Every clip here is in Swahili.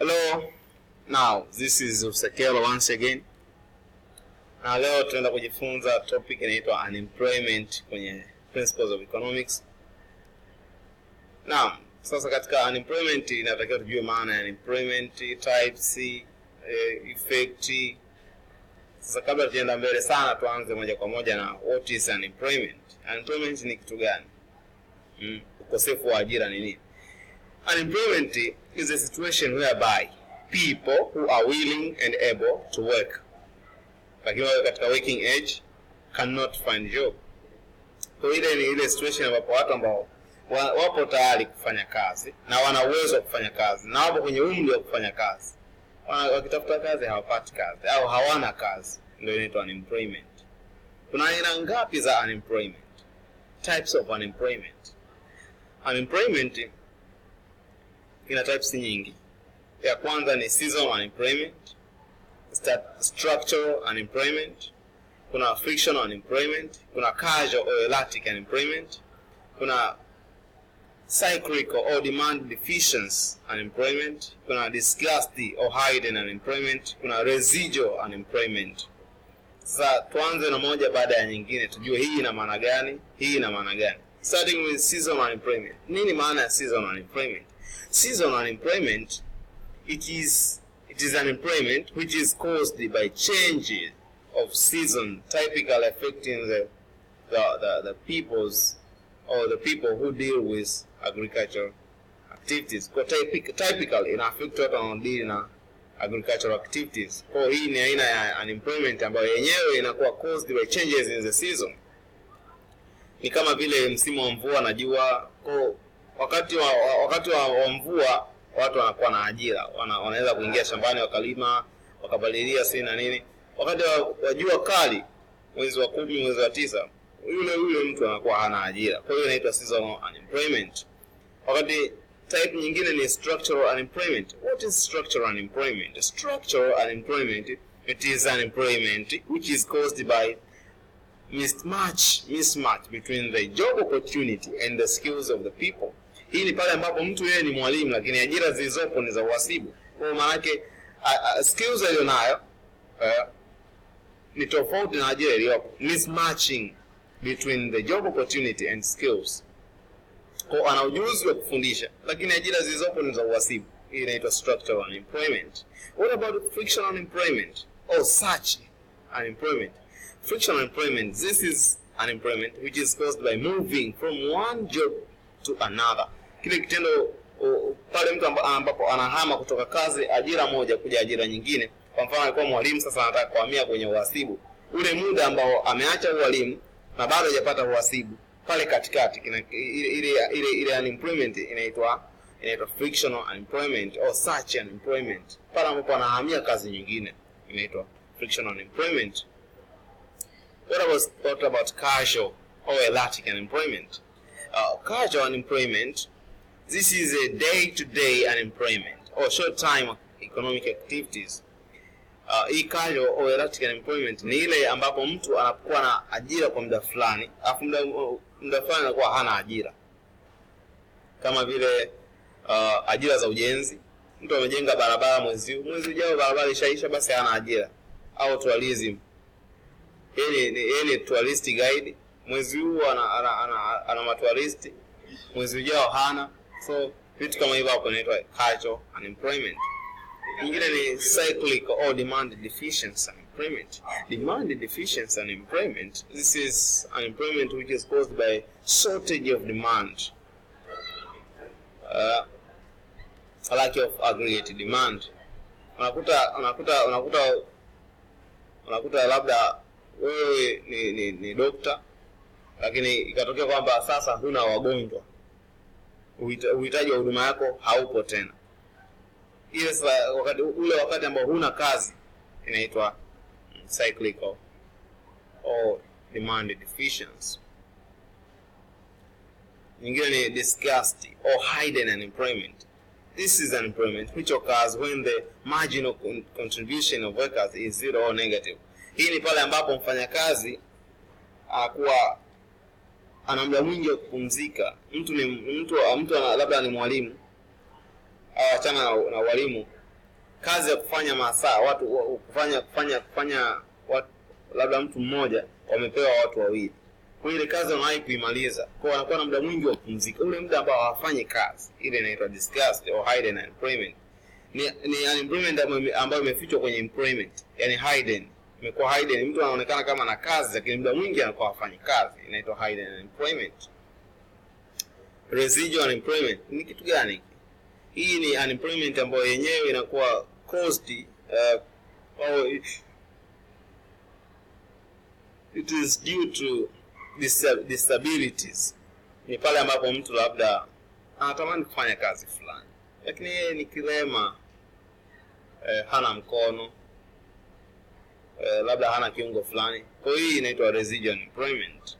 Hello. Now, this is Usekelo once again. Na leo tunaenda kujifunza topic inaitwa unemployment kwenye principles of economics. Naam, sasa katika unemployment inatakiwa tujue maana ya unemployment, types, eh, effect. Sasa kabla tujaenda mbele sana tuanze moja kwa moja na what is unemployment. Unemployment ni kitu gani? Mm, ukosefu wa ajira ni nini? Unemployment is a situation whereby people who are willing and able to work lakini wao katika working age cannot find job. Kwa ile ni ile situation ambapo watu ambao wa- wapo tayari kufanya kazi na wana uwezo wa kufanya kazi na wapo kwenye umri wa kufanya kazi, wakitafuta kazi hawapati kazi au hawana kazi, ndio inaitwa unemployment. Kuna aina ngapi za unemployment? Types of unemployment. Unemployment ina types nyingi. Ya kwanza ni seasonal unemployment, start structural unemployment, kuna frictional unemployment, kuna casual or erratic unemployment, kuna cyclical or demand deficiency unemployment, kuna disgusty or hidden unemployment, kuna residual unemployment. Sasa tuanze na moja baada ya nyingine, tujue hii ina maana gani, hii ina maana gani. Starting with seasonal unemployment. Nini maana ya seasonal unemployment? Seasonal unemployment it is it is unemployment which is caused by changes of season typically affecting the the, the, the peoples or the people who deal with agricultural activities. Kwa typic, typically ina affect watu on na agricultural activities. Kwa hii ni aina ya unemployment ambayo yenyewe inakuwa caused by changes in the season. Ni kama vile msimu wa mvua na jua. Kwa wakati wa, wa- wakati wa, wa mvua watu wanakuwa na ajira, wana, wanaweza kuingia shambani wakalima, wakapalilia si na nini. Wakati wa, wa jua kali, mwezi wa kumi, mwezi wa tisa, yule yule mtu anakuwa hana ajira. Kwa hiyo inaitwa seasonal unemployment. Wakati type nyingine ni structural unemployment. What is structural unemployment? Structural unemployment it is unemployment which is caused by mismatch mismatch between the job opportunity and the skills of the people. Hii ni pale ambapo mtu yeye ni mwalimu lakini ajira zilizopo ni za uhasibu. Kwa maana yake skills aliyonayo ni tofauti na ajira iliyopo. Mismatching between the job opportunity and skills. Kwa ana ujuzi wa kufundisha lakini ajira zilizopo ni za uhasibu. Hii inaitwa structural unemployment. What about frictional unemployment or such unemployment? Frictional unemployment, this is unemployment which is caused by moving from one job to another. Kile kitendo pale mtu ambapo anahama kutoka kazi ajira moja kuja ajira nyingine. Kwa mfano alikuwa mwalimu, sasa anataka kuhamia kwenye uhasibu. Ule muda ambao ameacha ualimu na bado hajapata uhasibu pale katikati kina, ile, ile, ile, ile unemployment inaitwa inaitwa frictional unemployment or such unemployment. Pale ambapo anahamia kazi nyingine inaitwa frictional unemployment. What about, what about casual or erratic unemployment? Uh, casual unemployment, this is a day-to-day unemployment or short-time economic activities. Uh, hii casual or erratic unemployment ni ile ambapo mtu anakuwa na ajira kwa muda fulani, alafu muda fulani anakuwa hana ajira, kama vile uh, ajira za ujenzi. Mtu amejenga barabara mwezi huu, mwezi ujao barabara ishaisha, basi hana ajira, au tourism yeye ni yeye tourist guide. Mwezi huu ana ana, ana, ana ana matouristi, mwezi ujao hana. So vitu kama hivyo hapo inaitwa casual unemployment. Ingine ni cyclical or demand deficiency unemployment. Demand deficiency unemployment. This is unemployment which is caused by shortage of demand. Uh, lack of aggregate demand. Unakuta unakuta unakuta unakuta labda wewe ni, ni, ni dokta lakini ikatokea kwamba sasa huna wagonjwa, uhitaji wa huduma yako haupo tena. Ile sasa wakati ule wakati ambao huna kazi inaitwa cyclical or demand deficiency. Nyingine ni disgust or hidden unemployment. This is unemployment which occurs when the marginal con contribution of workers is zero or negative. Hii ni pale ambapo mfanyakazi anakuwa ana muda mwingi wa kupumzika. Mtu ni mtu mtu labda ni mwalimu au achana na, walimu. Kazi ya kufanya masaa watu kufanya kufanya kufanya watu, labda mtu mmoja wamepewa watu wawili. Kwa ile kazi wanawahi kuimaliza kwa wanakuwa na muda mwingi wa kupumzika. Ule muda ambao hawafanyi kazi ile inaitwa disgust or hidden unemployment ni, ni unemployment ambayo imefichwa kwenye employment yani hidden imekuwa hidden mtu anaonekana kama na kazi lakini muda mwingi anakuwa hafanyi kazi. Inaitwa hidden unemployment. Residual unemployment ni kitu gani? Hii ni unemployment ambayo yenyewe inakuwa caused uh, oh, it is due to disabilities. Ni pale ambapo mtu labda anatamani kufanya kazi fulani. Lakini yeye ni kilema eh, hana mkono eh, labda hana kiungo fulani. Kwa hiyo hii inaitwa residual employment.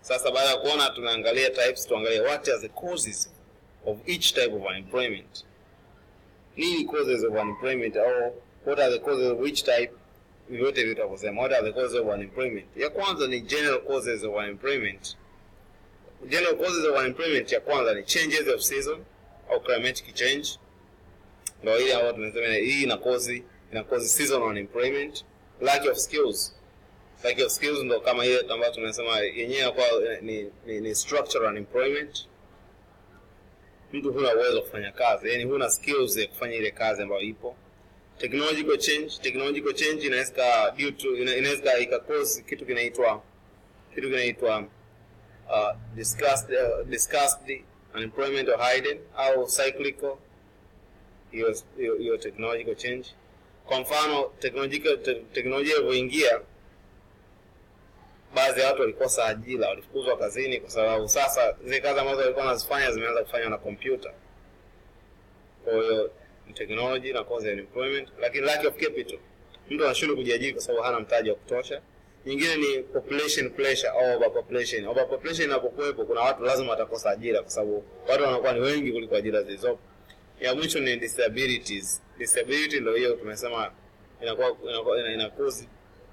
Sasa baada ya kuona tumeangalia types tuangalie what are the causes of each type of unemployment nini causes of unemployment au what are the causes of each type? Vyote vitakusema. What are the causes of unemployment ya kwanza ni general causes of unemployment general causes of unemployment ya kwanza ni changes of season au climatic change. Ndio ile ambayo tumesema hii ina cause ina cause seasonal unemployment. Lack of skills. Lack of skills ndo kama ile ambayo tumesema yenyewe kwa ni, ni, ni structural unemployment. Mtu huna uwezo kufanya kazi yani huna skills ya kufanya ile kazi ambayo ipo. Technological change technological change inaweza due to ina- inaweza ika cause kitu kinaitwa kitu kinaitwa uh, discussed uh, discussed unemployment or hidden au cyclical. Hiyo hiyo hiyo technological change kwa mfano teknolojia te, teknolojia ilivyoingia baadhi ya watu walikosa ajira walifukuzwa kazini kwa sababu sasa zile kazi ambazo walikuwa wanazifanya zimeanza kufanywa na kompyuta. Kwa hiyo technology na cause unemployment lakini lack of capital. Mtu anashindwa kujiajiri kwa sababu hana mtaji wa kutosha. Nyingine ni population pressure au overpopulation. Overpopulation inapokuwepo kuna watu lazima watakosa ajira kwa sababu watu wanakuwa ni wengi kuliko ajira zilizopo ya mwisho ni disabilities? Disability ndio hiyo tumesema inakuwa inakuwa ina, ina cause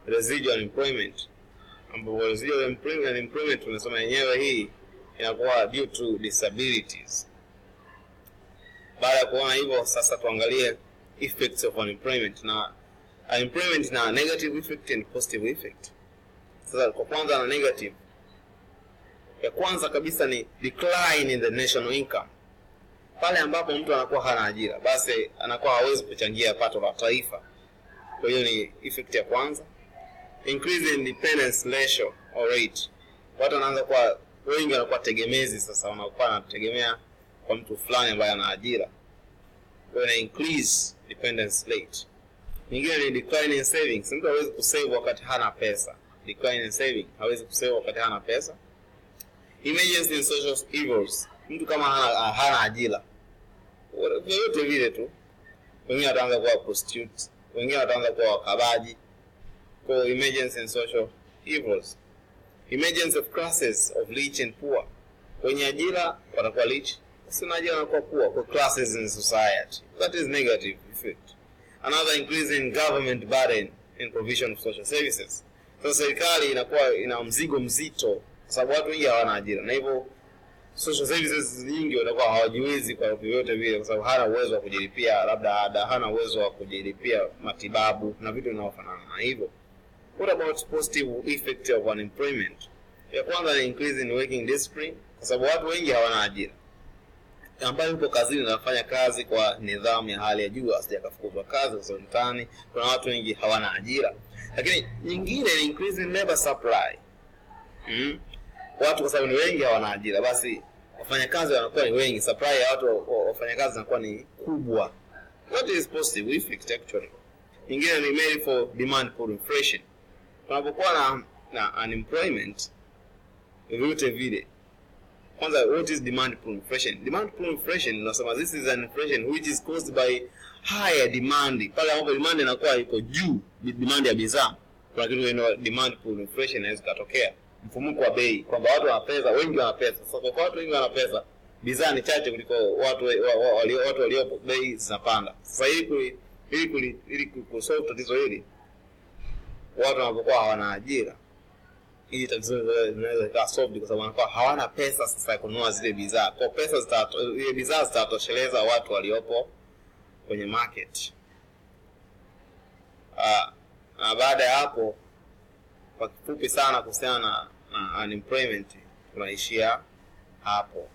residual employment. Ambapo residual employment, employment tumesema yenyewe hii inakuwa due to disabilities. Baada ya kuona hivyo sasa tuangalie effects of unemployment na unemployment na negative effect and positive effect. Sasa kwa kwanza na negative. Ya kwanza kabisa ni decline in the national income pale ambapo mtu anakuwa hana ajira basi anakuwa hawezi kuchangia pato la taifa. Kwa hiyo ni effect ya kwanza. Increase in dependence ratio or rate. Watu wanaanza kuwa wengi wanakuwa tegemezi sasa wanakuwa wanategemea kwa mtu fulani ambaye ana ajira. Kwa hiyo ina increase dependence rate. Nyingine ni decline in savings. Mtu hawezi kusave wakati hana pesa. Decline in saving. Hawezi kusave wakati hana pesa. Emergency in social evils. Mtu kama hana, hana ajira vyovyote vile tu. Wengine wataanza kuwa prostitute wengine wataanza kuwa wakabaji. Kwa emergency and social evils. Emergence of classes of rich and poor. Wenye ajira watakuwa rich sina ajira wanakuwa poor. Kwa classes in society. That is negative effect. Another increase in government burden in provision of social services. Sasa serikali inakuwa ina mzigo mzito. Sababu watu wengi hawana ajira. Na hivyo social services nyingi wanakuwa hawajiwezi kwa vyovyote vile kwa sababu hana uwezo wa kujilipia labda ada hana uwezo wa kujilipia matibabu na vitu vinavyofanana na hivyo. What about positive effect of unemployment? Ya kwanza ni increase in working discipline kwa sababu watu wengi hawana ajira. Ambayo yuko kazini anafanya kazi kwa nidhamu ya hali ya juu asije akafukuzwa kazi kwa sababu mtaani. Kuna watu wengi hawana ajira. Lakini nyingine ni increase in labor supply. Mm. Watu kwa sababu ni wengi hawana ajira basi wafanyakazi wanakuwa ni wengi supply ya watu wa- wa- wafanyakazi inakuwa ni kubwa. What is positive effect actually nyingine ni made for demand for inflation tunapokuwa na, na unemployment vyovyote vile kwanza what is demand pull inflation demand pull inflation unasema this is an inflation which is caused by higher demand. Pale ambapo demand inakuwa iko juu demand ya bidhaa kuna kitu inaitwa demand pull inflation inaweza ikatokea mfumuko wa bei kwamba watu wana pesa wengi wana pesa. Sasa kwa watu wengi wana pesa bidhaa ni chache kuliko watu wa- wa- walio- watu waliopo bei zinapanda. Sasa ili kuli- ili kusolve tatizo hili watu wanapokuwa hawana ajira hili tatizo linaweza- linaweza ikawa solved kwa sababu wanakuwa hawana pesa sasa ya kununua zile bidhaa. Kwa pesa zile bidhaa zitatosheleza watu waliopo kwenye market. Ah, na baada ya hapo kwa kifupi sana kuhusiana na, na unemployment tunaishia hapo